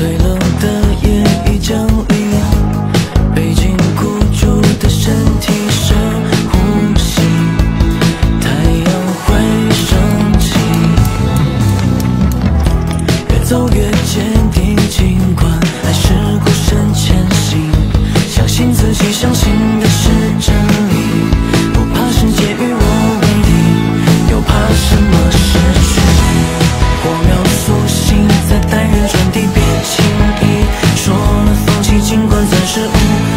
最冷的夜已降临，被禁锢住的身体深呼吸，太阳会升起。越走越坚定，尽管还是孤身前行，相信自己，相信。是无。